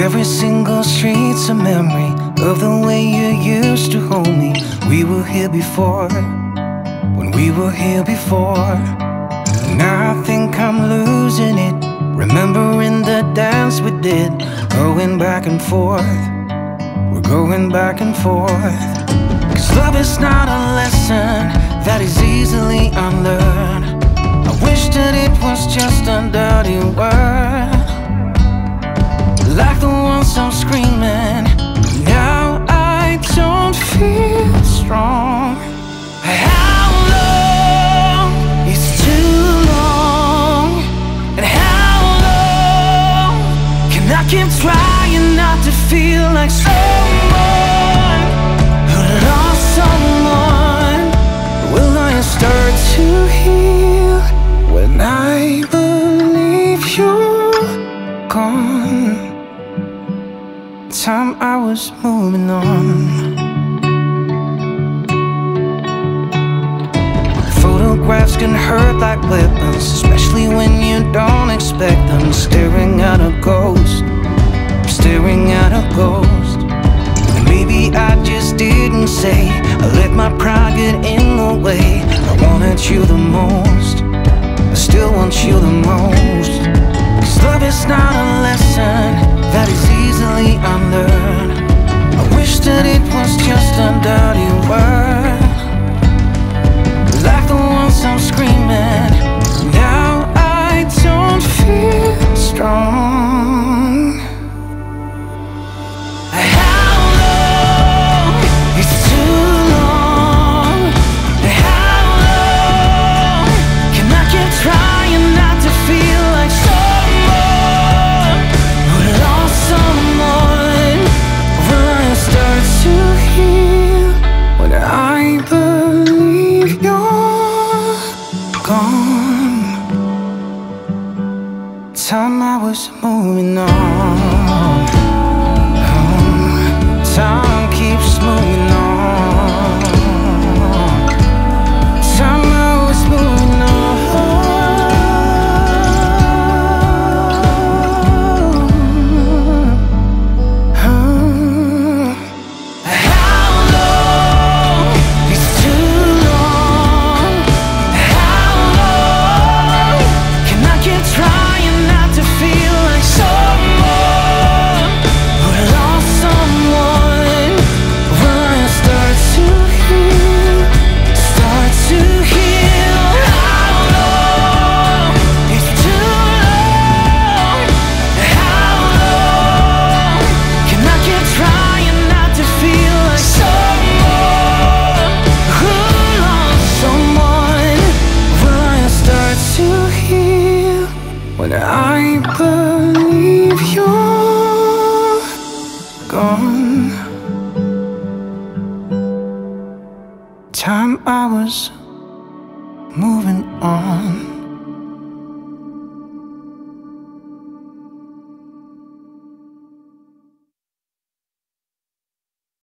Every single street's a memory of the way you used to hold me. We were here before, when we were here before. Now I think I'm losing it. Remembering the dance we did, going back and forth. We're going back and forth. Cause love is not a lesson that is easily unlearned. I wish that it was just a dirty word. I keep trying not to feel like someone who lost someone? Will I start to heal when I believe you're gone? Time I was moving on. Photographs can hurt like weapons, especially when you don't expect them. Staring at a ghost, staring at a ghost. Maybe I just didn't say, I let my pride get in the way. I wanted you the most, I still want you the most. Cause love is not a lesson that is easily unlearned. I wish that it was just a dirty word. Gone? Time I was moving on. I believe you're gone? Time I was moving on.